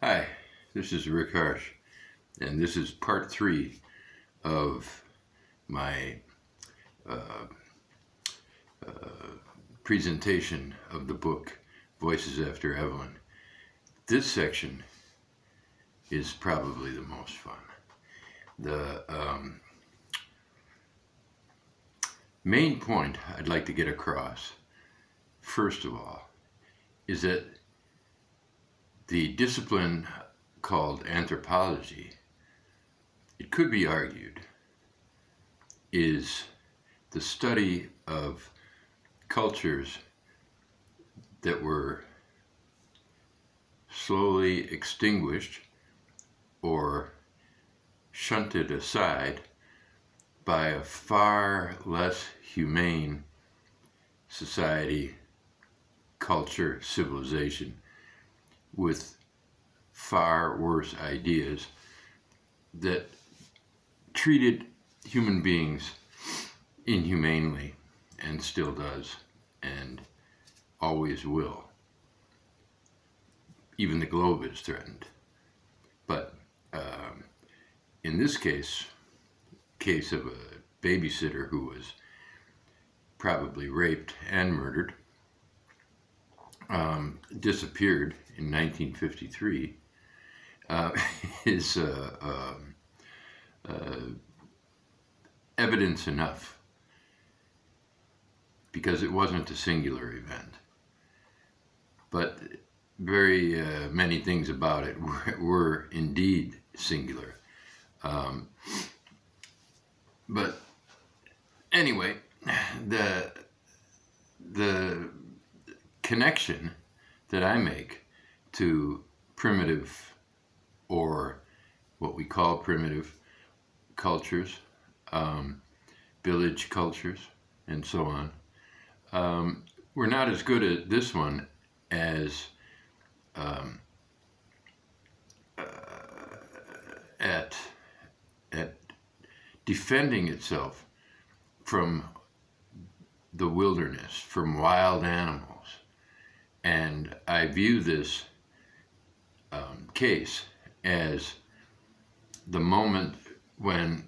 Hi, this is Rick Harsch, and this is part three of my uh, uh, presentation of the book Voices After Evelyn. This section is probably the most fun. The um, main point I'd like to get across, first of all, is that the discipline called anthropology, it could be argued, is the study of cultures that were slowly extinguished or shunted aside by a far less humane society, culture, civilization with far worse ideas that treated human beings inhumanely and still does and always will. Even the globe is threatened. But um, in this case, case of a babysitter who was probably raped and murdered, um, disappeared in 1953 uh, is uh, um, uh, evidence enough because it wasn't a singular event. But very uh, many things about it were, were indeed singular. Um, but anyway, the the connection that I make to primitive or what we call primitive cultures, um, village cultures, and so on. Um, we're not as good at this one as um, uh, at at defending itself from the wilderness, from wild animals. And I view this um, case as the moment when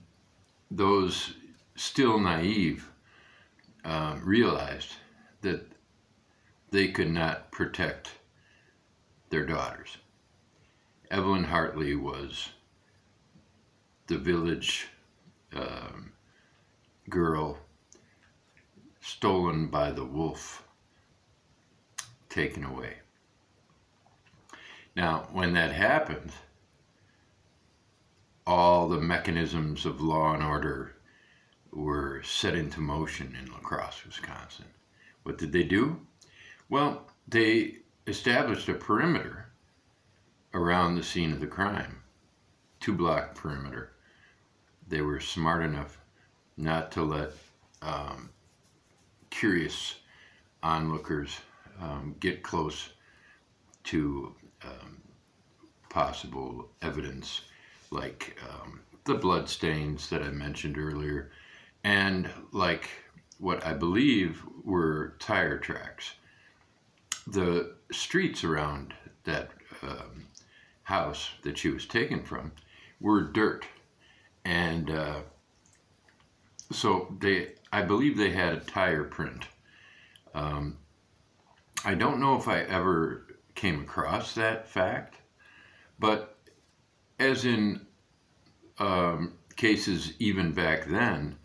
those still naive uh, realized that they could not protect their daughters. Evelyn Hartley was the village um, girl stolen by the wolf, taken away. Now, when that happened, all the mechanisms of law and order were set into motion in La Crosse, Wisconsin. What did they do? Well, they established a perimeter around the scene of the crime, two block perimeter. They were smart enough not to let um, curious onlookers um, get close to um, possible evidence like um, the blood stains that I mentioned earlier, and like what I believe were tire tracks. The streets around that um, house that she was taken from were dirt, and uh, so they, I believe they had a tire print. Um, I don't know if I ever came across that fact, but as in um, cases even back then,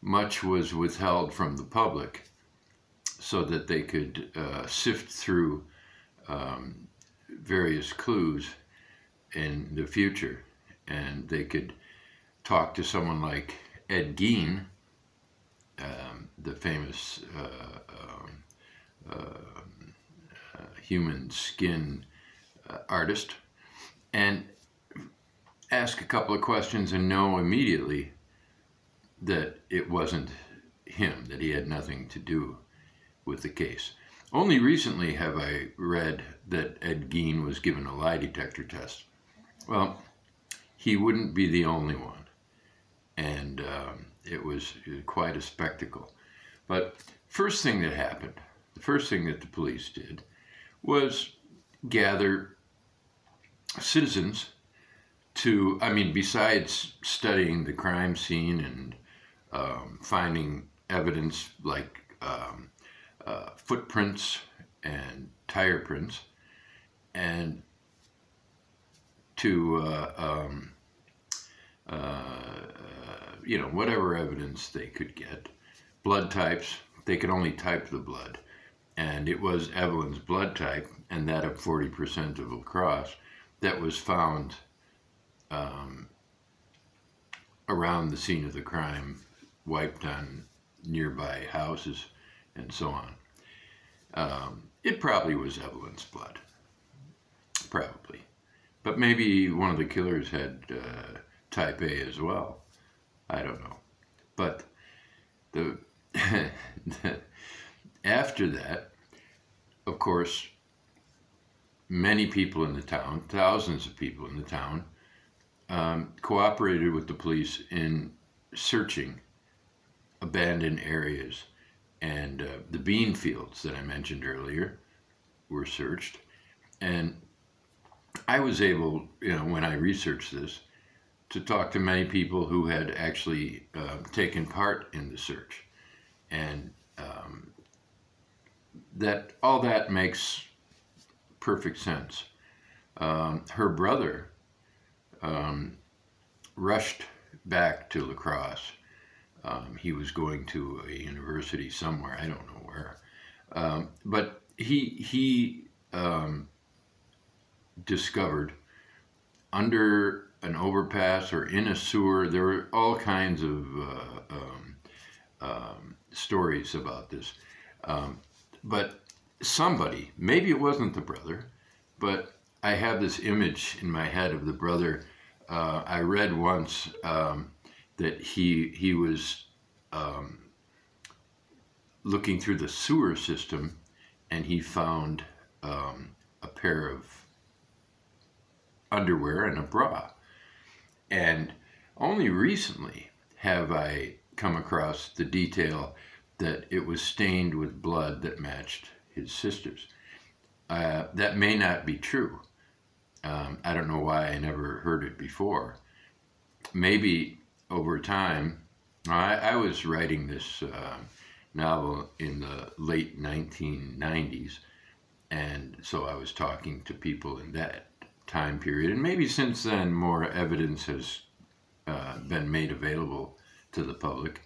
much was withheld from the public so that they could uh, sift through um, various clues in the future. And they could talk to someone like Ed Gein, um, the famous uh, um, uh, human skin uh, artist, and ask a couple of questions and know immediately that it wasn't him, that he had nothing to do with the case. Only recently have I read that Ed Gein was given a lie detector test. Well, he wouldn't be the only one. And um, it was quite a spectacle. But first thing that happened, the first thing that the police did was gather citizens to, I mean, besides studying the crime scene and um, finding evidence like um, uh, footprints and tire prints, and to uh, um, uh, you know whatever evidence they could get, blood types. They could only type the blood, and it was Evelyn's blood type and that of 40% of La Crosse that was found um, around the scene of the crime, wiped on nearby houses, and so on. Um, it probably was Evelyn's blood. Probably. But maybe one of the killers had uh, type A as well. I don't know. But the, after that, of course, many people in the town, thousands of people in the town, um, cooperated with the police in searching abandoned areas. And uh, the bean fields that I mentioned earlier were searched. And I was able, you know, when I researched this, to talk to many people who had actually uh, taken part in the search. And that all that makes perfect sense. Um, her brother um, rushed back to La Crosse. Um, he was going to a university somewhere, I don't know where. Um, but he, he um, discovered under an overpass or in a sewer, there were all kinds of uh, um, stories about this. But somebody, maybe it wasn't the brother, but I have this image in my head of the brother. Uh, I read once um, that he he was um, looking through the sewer system, and he found um, a pair of underwear and a bra. And only recently have I come across the detail that it was stained with blood that matched his sisters. Uh, that may not be true. Um, I don't know why I never heard it before. Maybe over time, I, I was writing this uh, novel in the late 1990s, and so I was talking to people in that time period. And maybe since then, more evidence has uh, been made available to the public,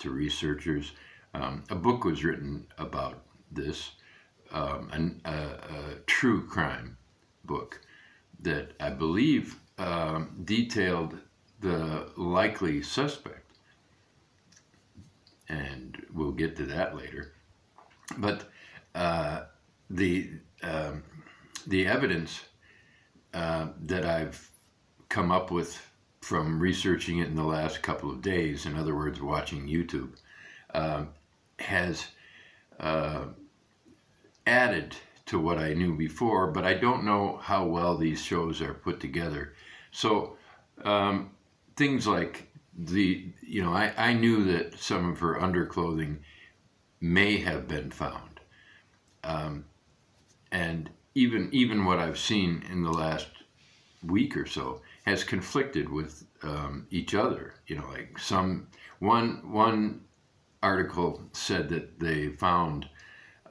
to researchers. Um, a book was written about this, um, an, a, a, true crime book that I believe um, detailed the likely suspect. And we'll get to that later. But uh, the, um, the evidence uh, that I've come up with from researching it in the last couple of days, in other words, watching YouTube, um, has uh, added to what I knew before, but I don't know how well these shows are put together. So um, things like the, you know, I, I knew that some of her underclothing may have been found. Um, and even, even what I've seen in the last week or so has conflicted with um, each other. You know, like some, one, one article said that they found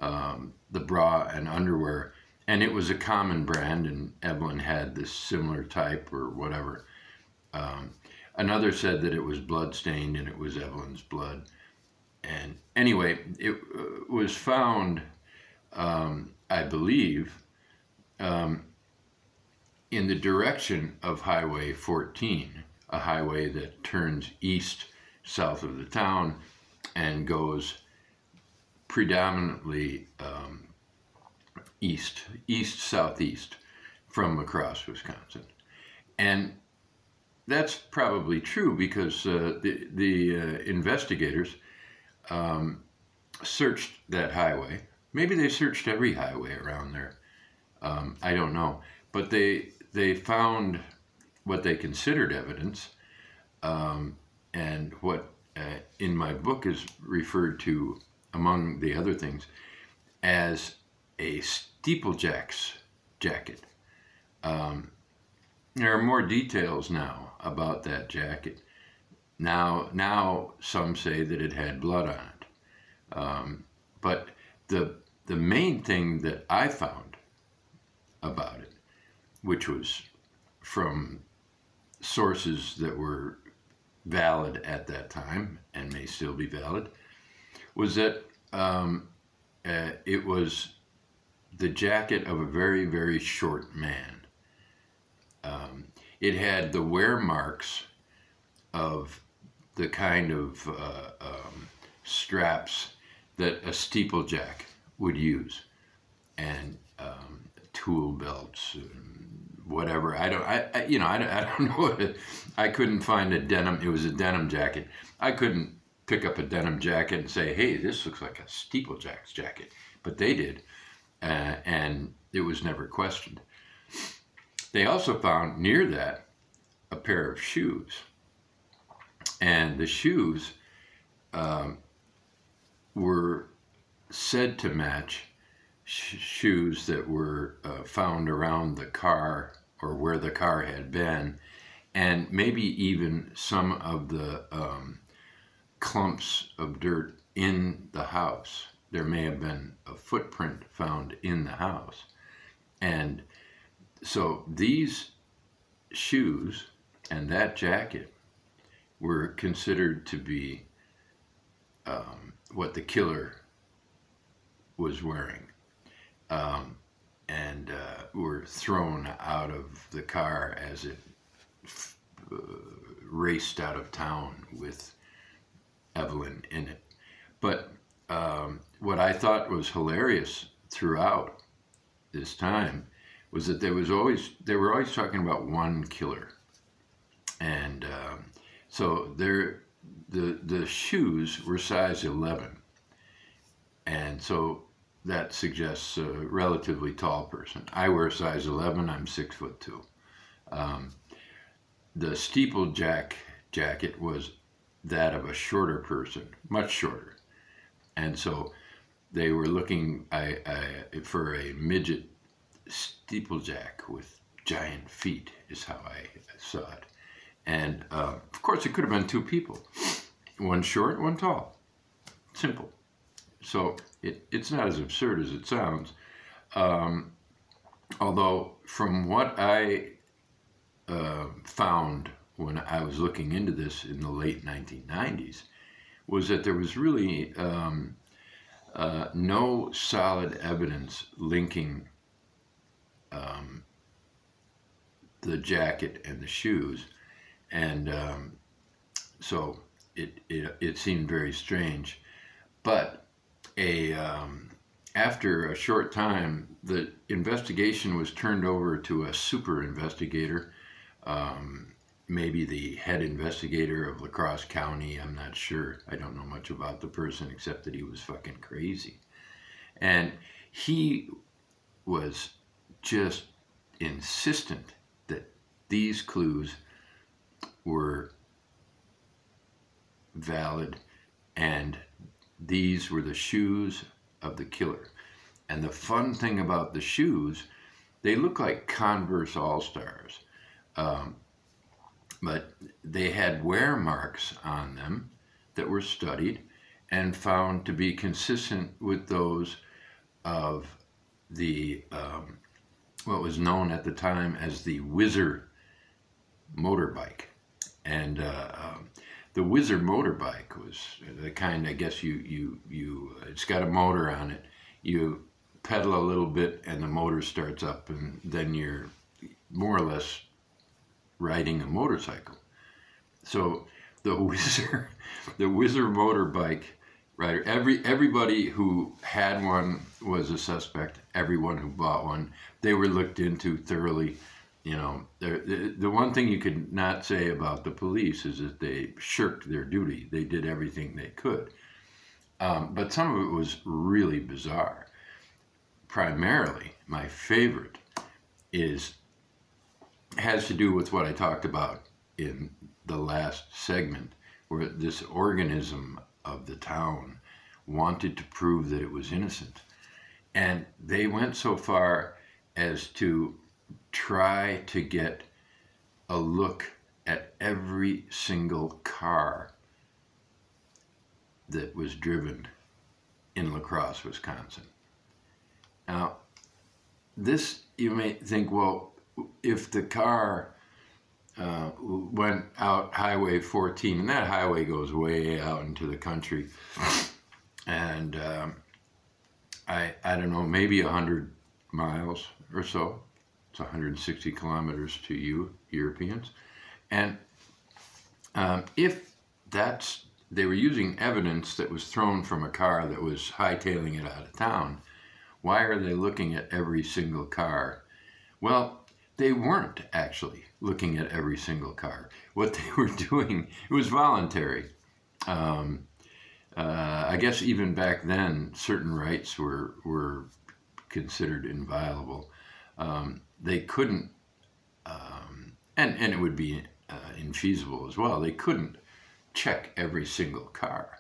um, the bra and underwear, and it was a common brand, and Evelyn had this similar type or whatever. Um, another said that it was blood stained and it was Evelyn's blood. And anyway, it uh, was found, um, I believe, um, in the direction of Highway 14, a highway that turns east south of the town and goes predominantly um, east, east southeast from across Wisconsin. And that's probably true because uh, the, the uh, investigators um, searched that highway. Maybe they searched every highway around there. Um, I don't know. But they, they found what they considered evidence um, and what uh, in my book is referred to among the other things, as a steeplejack's jacket. Um, there are more details now about that jacket. Now, now some say that it had blood on it. Um, but the the main thing that I found about it, which was from sources that were valid at that time and may still be valid, was that um, uh, it was the jacket of a very, very short man. Um, it had the wear marks of the kind of uh, um, straps that a steeplejack would use, and um, tool belts, whatever. I don't, I, I you know, I, I don't know. I couldn't find a denim. It was a denim jacket. I couldn't pick up a denim jacket and say, "Hey, this looks like a steeplejack's jacket," but they did, uh, and it was never questioned. They also found near that a pair of shoes, and the shoes um, were said to match sh shoes that were uh, found around the car or where the car had been, and maybe even some of the um, clumps of dirt in the house. There may have been a footprint found in the house. And so these shoes and that jacket were considered to be um, what the killer was wearing um, and uh, were thrown out of the car as it uh, raced out of town with Evelyn in it. But um, what I thought was hilarious throughout this time was that there was always they were always talking about one killer, and um, so there the the shoes were size 11 and so that suggests a relatively tall person i wear size 11 i'm six foot two um, the steeplejack jacket was that of a shorter person much shorter and so they were looking I, I, for a midget steeplejack with giant feet is how i saw it and uh, of course, it could have been two people one short, one tall. Simple. So it, it's not as absurd as it sounds. Um, although, from what I uh, found when I was looking into this in the late 1990s, was that there was really um, uh, no solid evidence linking um, the jacket and the shoes and um, so it, it it seemed very strange. But a um, after a short time, the investigation was turned over to a super investigator, um, maybe the head investigator of La Crosse County. I'm not sure. I don't know much about the person except that he was fucking crazy, and he was just insistent that these clues were valid, and these were the shoes of the killer. And the fun thing about the shoes, they look like Converse All Stars, um, but they had wear marks on them that were studied and found to be consistent with those of the um, what was known at the time as the Whizzer motorbike. And uh, um, the Whizzer motorbike was the kind, I guess you, you, you, it's got a motor on it. You pedal a little bit and the motor starts up and then you're more or less riding a motorcycle. So the Whizzer, the Whizzer motorbike rider, every, everybody who had one was a suspect. Everyone who bought one, they were looked into thoroughly you know, the, the one thing you could not say about the police is that they shirked their duty. They did everything they could. Um, but some of it was really bizarre. Primarily, my favorite is has to do with what I talked about in the last segment, where this organism of the town wanted to prove that it was innocent. And they went so far as to try to get a look at every single car that was driven in La Crosse, Wisconsin. Now, this you may think, well, if the car uh, went out Highway 14, and that highway goes way out into the country, and um, I I don't know, maybe hundred miles or so. It's 160 kilometers to you Europeans, and um, if that's they were using evidence that was thrown from a car that was hightailing it out of town. Why are they looking at every single car? Well, they weren't actually looking at every single car. What they were doing, it was voluntary. Um, uh, I guess even back then, certain rights were, were considered inviolable. Um, they couldn't, um, and, and it would be uh, infeasible as well, they couldn't check every single car.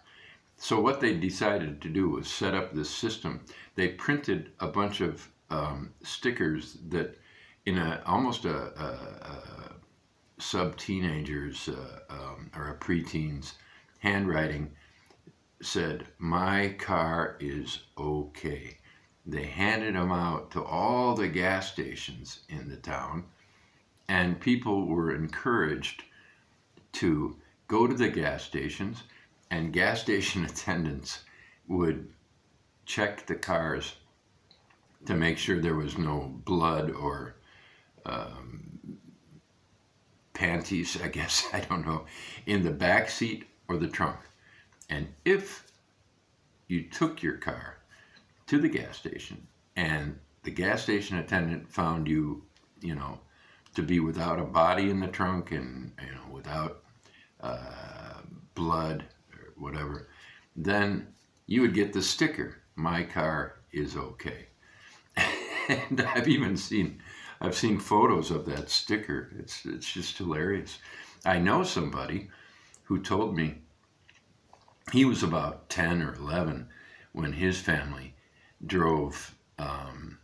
So what they decided to do was set up this system. They printed a bunch of um, stickers that in a almost a, a, a sub-teenager's uh, um, or a preteen's handwriting said, my car is okay. They handed them out to all the gas stations in the town and people were encouraged to go to the gas stations, and gas station attendants would check the cars to make sure there was no blood or um, panties, I guess, I don't know, in the back seat or the trunk. And if you took your car to the gas station and the gas station attendant found you, you know, to be without a body in the trunk and, you know, without uh, blood or whatever, then you would get the sticker, my car is okay. and I've even seen, I've seen photos of that sticker. It's, it's just hilarious. I know somebody who told me he was about 10 or 11 when his family drove um,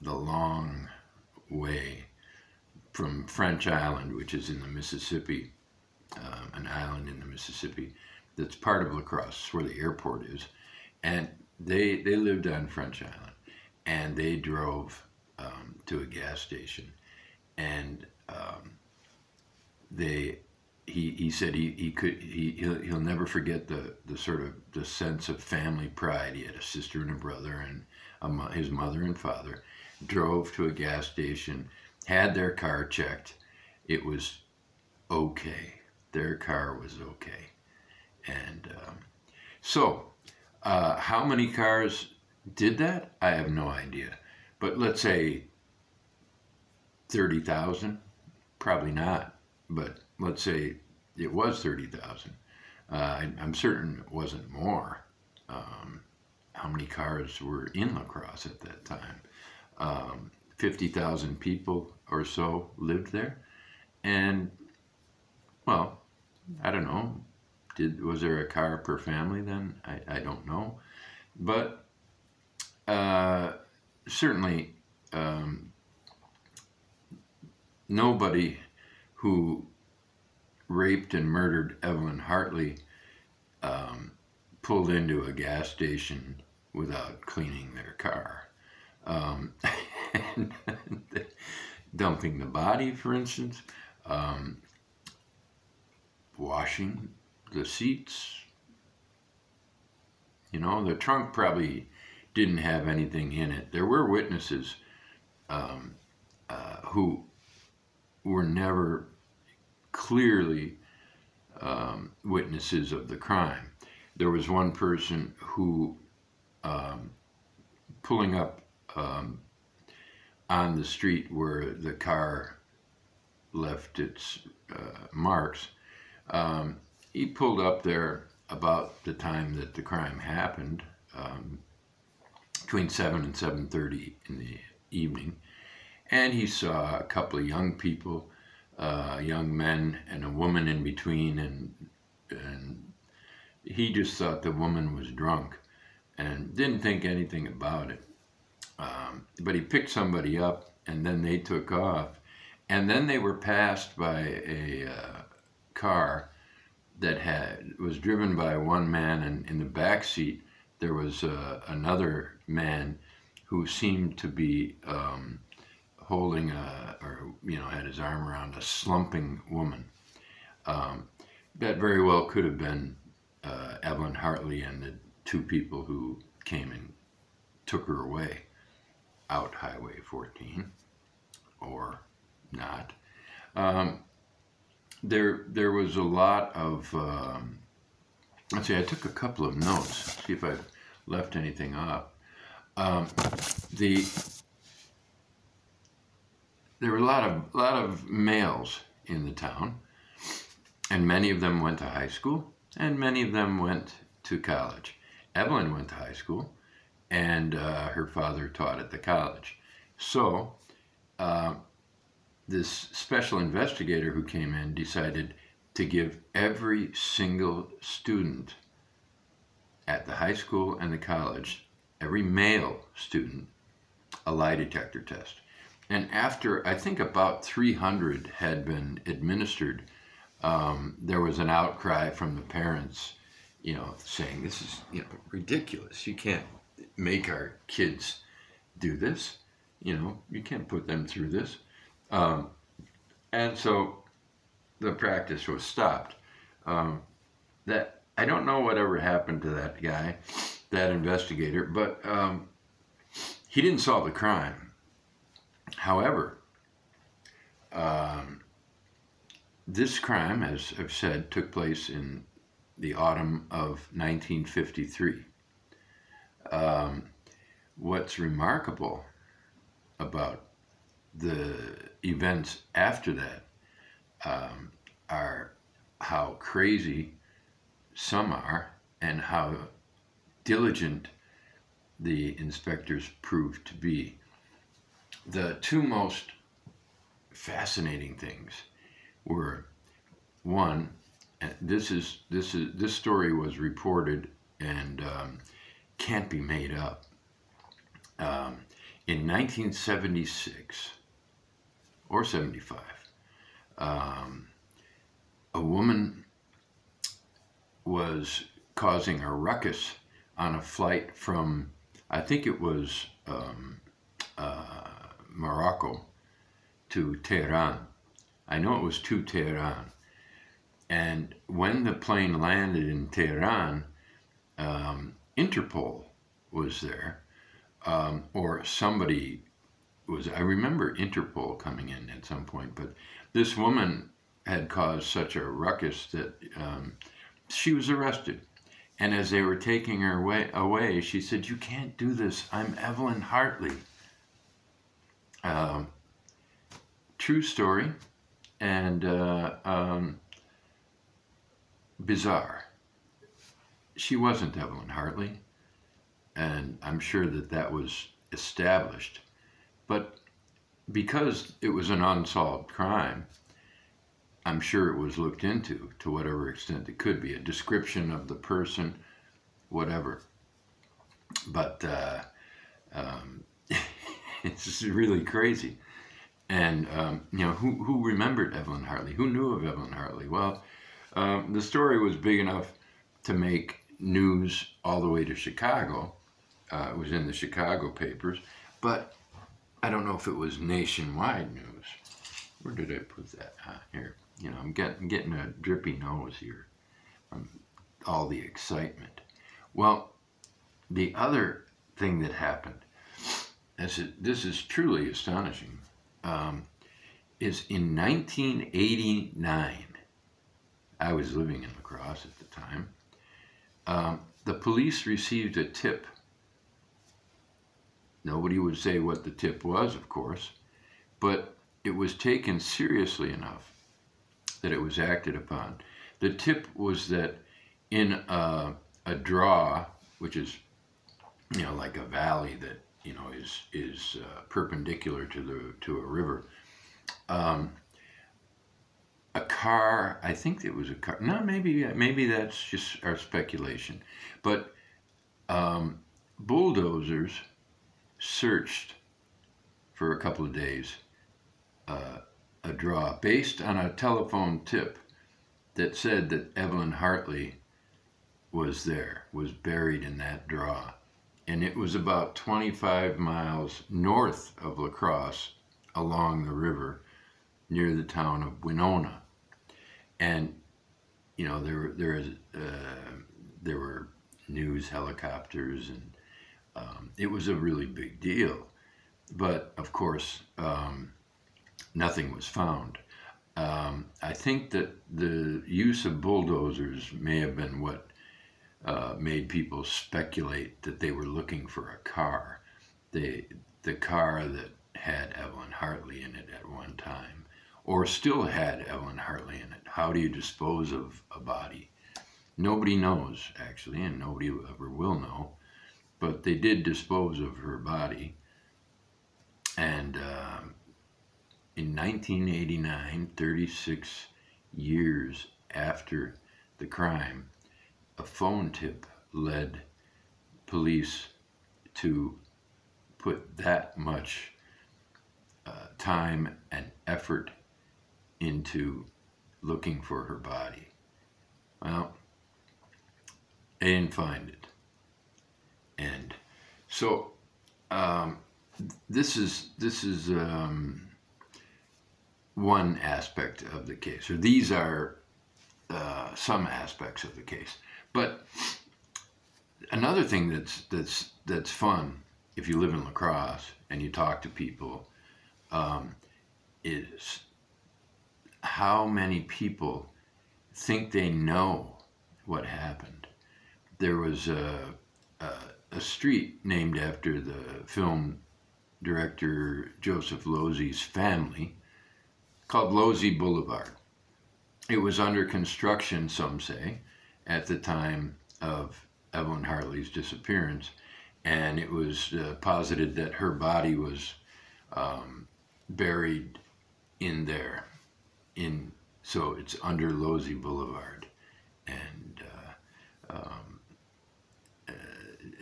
the long way from French Island, which is in the Mississippi, um, an island in the Mississippi that's part of La Crosse, where the airport is. And they, they lived on French Island and they drove um, to a gas station. And um, they, he, he said he, he could he he'll, he'll never forget the, the sort of the sense of family pride. He had a sister and a brother and a, his mother and father drove to a gas station, had their car checked. It was okay their car was okay. And um, so, uh, how many cars did that? I have no idea. But let's say 30,000? Probably not. But let's say it was 30,000. Uh, I'm certain it wasn't more. Um, how many cars were in La Crosse at that time? Um, 50,000 people or so lived there. And well, I don't know. Did was there a car per family then? I, I don't know, but uh, certainly um, nobody who raped and murdered Evelyn Hartley um, pulled into a gas station without cleaning their car. Um, dumping the body, for instance, um, washing the seats. You know, the trunk probably didn't have anything in it. There were witnesses um, uh, who were never clearly um, witnesses of the crime. There was one person who, um, pulling up um, on the street where the car left its uh, marks, um, he pulled up there about the time that the crime happened, um, between 7 and 7.30 in the evening, and he saw a couple of young people, uh, young men and a woman in between, and, and he just thought the woman was drunk and didn't think anything about it. Um, but he picked somebody up, and then they took off, and then they were passed by a uh, car that had was driven by one man, and in the back seat there was uh, another man who seemed to be um, holding a, or you know, had his arm around a slumping woman. Um, that very well could have been uh, Evelyn Hartley and the two people who came and took her away out Highway 14, or not. Um, there, there was a lot of. Um, let's see. I took a couple of notes. See if I've left anything off. Um, the there were a lot of a lot of males in the town, and many of them went to high school, and many of them went to college. Evelyn went to high school, and uh, her father taught at the college. So, uh, this special investigator who came in decided to give every single student at the high school and the college, every male student, a lie detector test. And after, I think about 300 had been administered, um, there was an outcry from the parents, you know, saying, this is, you know, ridiculous. You can't make our kids do this. You know, you can't put them through this. Um, and so the practice was stopped. Um, that I don't know whatever happened to that guy, that investigator, but um, he didn't solve the crime However, um, this crime, as I've said, took place in the autumn of 1953. Um, what's remarkable about the events after that um, are how crazy some are and how diligent the inspectors proved to be the two most fascinating things were one, this is this is this story was reported and um, can't be made up. Um, in 1976 or 75, um, a woman was causing a ruckus on a flight from, I think it was um, uh, Morocco to Tehran. I know it was to Tehran. And when the plane landed in Tehran, um, Interpol was there, um, or somebody was. I remember Interpol coming in at some point, but this woman had caused such a ruckus that um, she was arrested. And as they were taking her away, away, she said, You can't do this. I'm Evelyn Hartley. Um, true story and uh, um, bizarre. She wasn't Evelyn Hartley, and I'm sure that that was established. But because it was an unsolved crime, I'm sure it was looked into to whatever extent it could be a description of the person, whatever. But uh, um, it's really crazy. And, um, you know, who, who remembered Evelyn Hartley? Who knew of Evelyn Hartley? Well, um, the story was big enough to make news all the way to Chicago. Uh, it was in the Chicago papers, but I don't know if it was nationwide news. Where did I put that? Ah, here. You know, I'm getting, getting a drippy nose here from all the excitement. Well, the other thing that happened this is, this is truly astonishing, um, is in 1989, I was living in La Crosse at the time, um, the police received a tip. Nobody would say what the tip was, of course, but it was taken seriously enough that it was acted upon. The tip was that in a, a draw, which is, you know, like a valley that you know, is is uh, perpendicular to the to a river. Um, a car, I think it was a car. No, maybe maybe that's just our speculation, but um, bulldozers searched for a couple of days uh, a draw based on a telephone tip that said that Evelyn Hartley was there, was buried in that draw. And it was about 25 miles north of La Crosse along the river near the town of Winona. And, you know, there, there, is, uh, there were news helicopters and um, it was a really big deal. But of course, um, nothing was found. Um, I think that the use of bulldozers may have been what uh, made people speculate that they were looking for a car. They, the car that had Evelyn Hartley in it at one time, or still had Evelyn Hartley in it. How do you dispose of a body? Nobody knows, actually, and nobody ever will know. But they did dispose of her body. And uh, in 1989, 36 years after the crime, a phone tip led police to put that much uh, time and effort into looking for her body. Well, they didn't find it. And so um, this is this is um, one aspect of the case, or these are uh, some aspects of the case. But another thing that's that's that's fun if you live in La Crosse and you talk to people um, is how many people think they know what happened. There was a, a, a street named after the film director Joseph Losey's family called Losey Boulevard. It was under construction, some say, at the time of Evelyn Hartley's disappearance, and it was uh, posited that her body was um, buried in there. In so it's under Losey Boulevard, and uh, um, uh,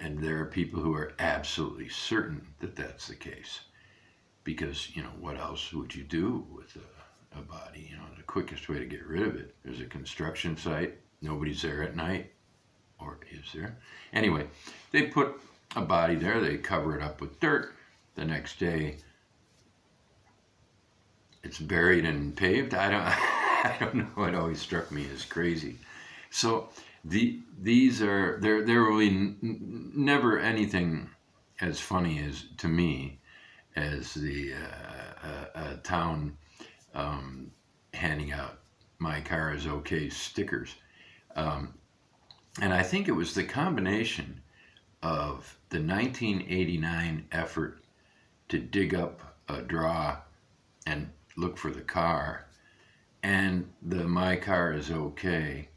and there are people who are absolutely certain that that's the case, because you know what else would you do with a, a body? You know the quickest way to get rid of it. There's a construction site Nobody's there at night, or is there? Anyway, they put a body there, they cover it up with dirt. The next day, it's buried and paved. I don't, I don't know. It always struck me as crazy. So the these are there. There really n- never anything as funny as to me as the uh, uh, uh, town um, handing out my car is okay stickers. Um, and I think it was the combination of the 1989 effort to dig up a draw and look for the car and the my car is okay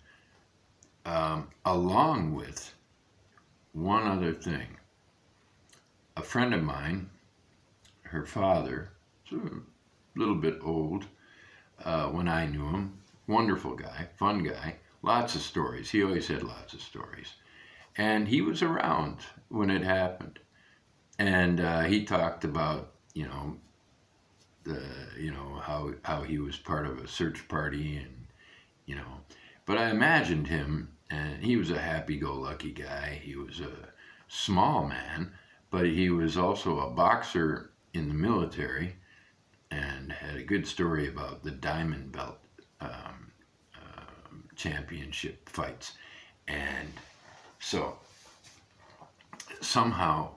um, along with one other thing. A friend of mine her father a little bit old uh, when i knew him wonderful guy fun guy Lots of stories. He always had lots of stories. And he was around when it happened. And uh, he talked about, you know, the, you know, how, how he was part of a search party and, you know, but I imagined him and he was a happy-go-lucky guy. He was a small man, but he was also a boxer in the military and had a good story about the diamond belt um, championship fights. And so somehow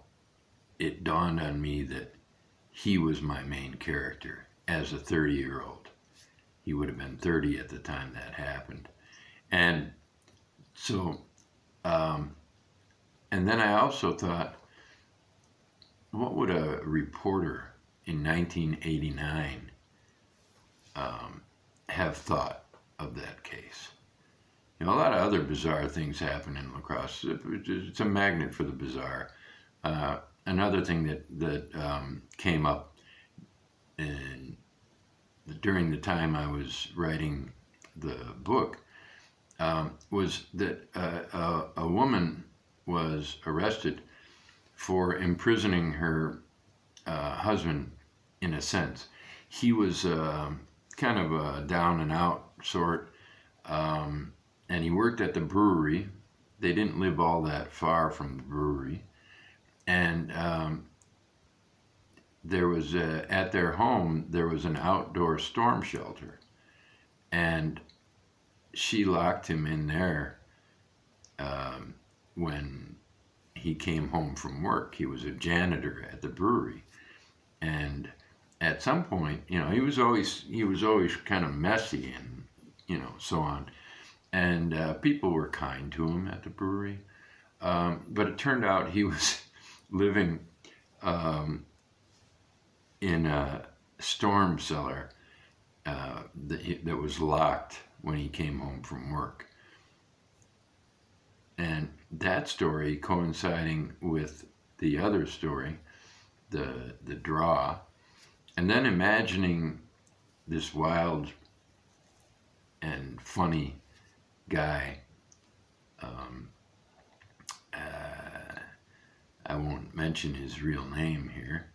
it dawned on me that he was my main character as a 30 year old. He would have been 30 at the time that happened. And so, um, and then I also thought, what would a reporter in 1989 um, have thought of that case? A lot of other bizarre things happen in La Crosse. It's a magnet for the bizarre. Uh, another thing that that um, came up in, during the time I was writing the book um, was that uh, a, a, woman was arrested for imprisoning her uh, husband in a sense. He was uh, kind of a down and out sort. Um, and he worked at the brewery. They didn't live all that far from the brewery. And um, there was a, at their home, there was an outdoor storm shelter. And she locked him in there um, when he came home from work. He was a janitor at the brewery. And at some point, you know, he was always he was always kind of messy and you know so on, and uh, people were kind to him at the brewery, um, but it turned out he was living um, in a storm cellar uh, that, that was locked when he came home from work, and that story coinciding with the other story, the the draw and then imagining this wild and funny guy. Um, uh, I won't mention his real name here.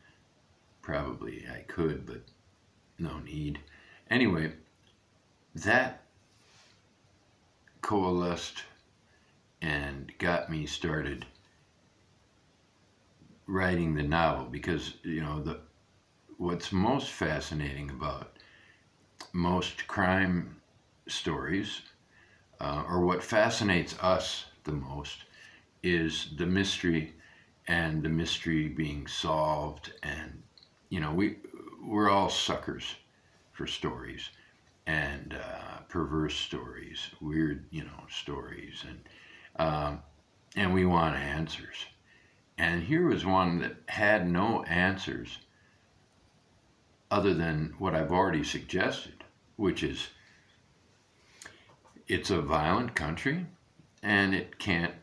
Probably I could, but no need. Anyway, that coalesced and got me started writing the novel because you know the what's most fascinating about most crime stories, uh, or what fascinates us the most, is the mystery and the mystery being solved. And, you know, we, we're all suckers for stories and uh, perverse stories, weird, you know, stories. And, um, and we want answers. And here was one that had no answers other than what I've already suggested, which is it's a violent country and it can't,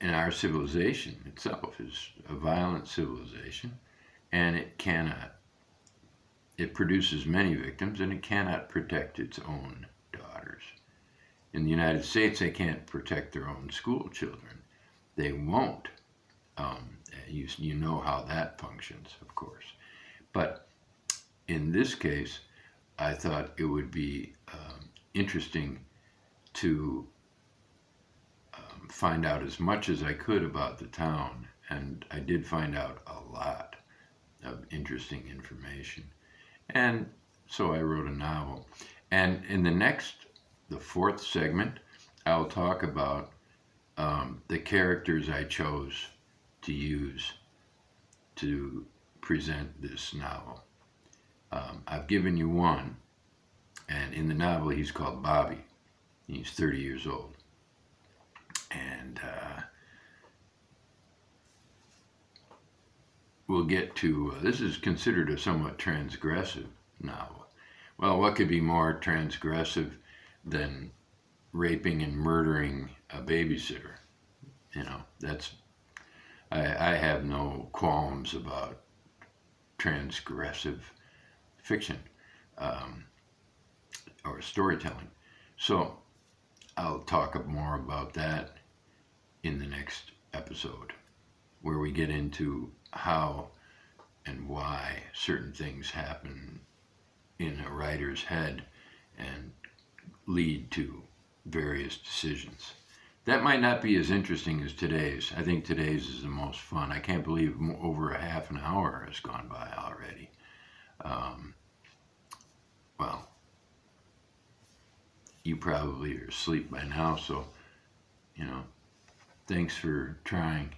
and our civilization itself is a violent civilization and it cannot, it produces many victims and it cannot protect its own daughters. In the United States, they can't protect their own school children. They won't. Um, you, you know how that functions, of course. But in this case, I thought it would be um, interesting to um, find out as much as I could about the town, and I did find out a lot of interesting information. And so I wrote a novel. And in the next, the fourth segment, I'll talk about um, the characters I chose to use to present this novel. Um, I've given you one, and in the novel he's called Bobby. He's 30 years old. And uh, we'll get to, uh, this is considered a somewhat transgressive novel. Well, what could be more transgressive than raping and murdering a babysitter? You know, that's, I, I have no qualms about transgressive fiction um, or storytelling. So I'll talk more about that in the next episode, where we get into how and why certain things happen in a writer's head and lead to various decisions. That might not be as interesting as today's. I think today's is the most fun. I can't believe over a half an hour has gone by already. Um, well, you probably are asleep by now, so, you know, thanks for trying.